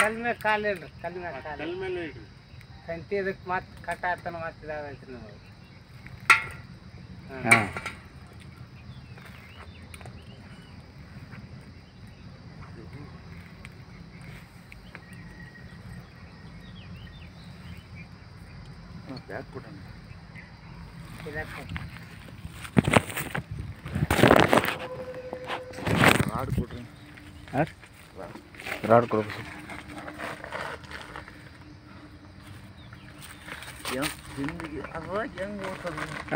ಕಲ್ ಮೇಲೆ ಕಾಲು ಇಡ್ರಿ ಕಲ್ ಮೇಲೆ ಕಾಲು ಕಲ್ ಮೇಲೆ ಇಡ್ರಿ. ಕಂತಿ ಇದಕ್ಕೆ ಮತ್ತೆ ಕಟ್ ಆತನ ಮತ್ತೆ ಇದಾಗೈತಿ ನಮಗೆ ಹಾಂ. ಬ್ಯಾಗ್ ಕೊಡೋಣ. ರಾಡ್ ಕೊಡ್ರಿ. ಹಾಂ? ರಾಡ್ ಕೊಡ್ಬೇಕು.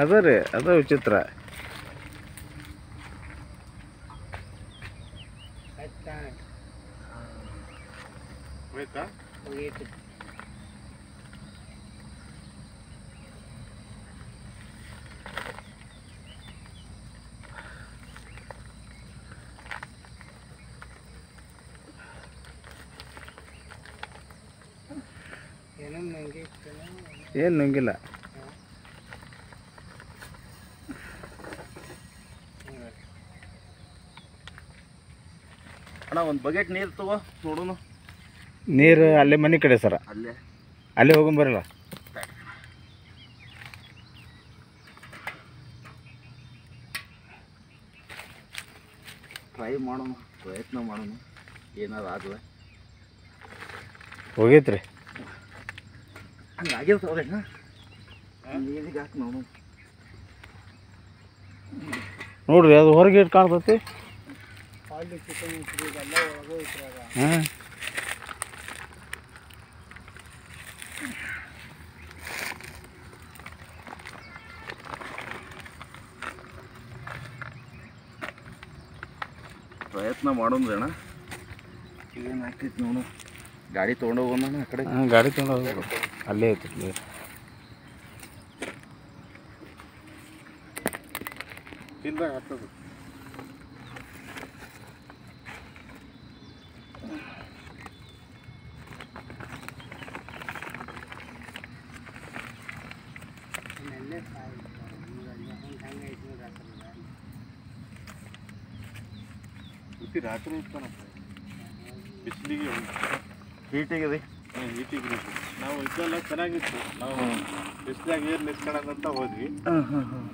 ಅದ ರೀ ಅದ ವಿಚಿತ್ರ ಆಯ್ತಾ ಹೋಯ್ತಾ ಏನೋ ನಂಗೆ ಏನು ನುಂಗಿಲ್ಲ. ಅಣ್ಣ ಒಂದು ಬಕೆಟ್ ನೀರು ತಗೋ ನೋಡೋನು. ನೀರು ಅಲ್ಲೇ ಮನೆ ಕಡೆ ಸರ. ಅಲ್ಲೇ. ಅಲ್ಲೇ ಹೋಗೊಂಬರಲ್ಲ ಟ್ರೈ ಮಾಡೋಣ ಪ್ರಯತ್ನ ಮಾಡೋಣ ಏನಾದ್ರು ಆಗಲ್ಲ ಹೋಗೈತ್ರಿ. ಹಂಗೆ ಆಗಿರ್ತಾವ್ರೆ ನೀರಿಗೆ ಹಾಕಿ ನೋಡು ನೋಡ್ರಿ ಅದು ಹೊರಗೆ ಇಟ್ಟು ಕಾಣ್ತೈತಿ ಅಲ್ಲಿ ಚಿಕನ್ ಐತ್ರಿ ಇದೆಲ್ಲ ಒಳಗೂ ಐತ್ರಿ ಅದ ಹಾಂ ಪ್ರಯತ್ನ ಮಾಡೋಣ್ರಿ ಅಣ್ಣ ಏನು ಆಗ್ತೈತಿ ನೋಡು ಗಾಡಿ ತೊಗೊಂಡು ಹೋಗೋಣ ಆ ಕಡೆ ಹಾಂ ಗಾಡಿ ತೊಗೊಂಡು ಹೋಗ್ಬೇಕು ಅಲ್ಲೇ ಐತಿ ನೀರು ತಿಂದಾಗ ಆಗ್ತದೆ ನಲ್ಲೇ ಸಾಯ್ತು. ಈಗ ಅಲ್ಲಿ ಹಂಗ್ ಹಂಗ್ ಐತ್ ನೋಡ್ರಿ ಆ ಕಡೆ. ಪ್ರತಿ ರಾತ್ರಿ ಇರ್ತಾನಪ್ಪ ಬಿಸಿಲಿಗೆ ಹೀಟಿಗೆ ರೀ ಹೀಟಿಗೆ ನಾವು ಇದೆಲ್ಲ ಚೆನ್ನಾಗಿತ್ತು. ನಾವು ಬಿಸಿಲಾಗ ಏನು ನಿಲ್ಸ್ಕೊಳ್ಳೋದಂತ ಹೋದ್ವಿ. ಹಾಂ ಹಾಂ ಹಾಂ